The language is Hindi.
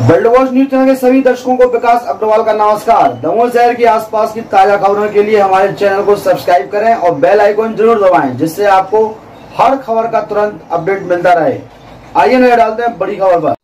वर्ल्ड वॉच न्यूज़ चैनल के सभी दर्शकों को विकास अग्रवाल का नमस्कार। दमोह शहर के आसपास की ताज़ा खबरों के लिए हमारे चैनल को सब्सक्राइब करें और बेल आइकॉन ज़रूर दबाएँ, जिससे आपको हर खबर का तुरंत अपडेट मिलता रहे। आइए नज़र डालते हैं बड़ी खबर पर।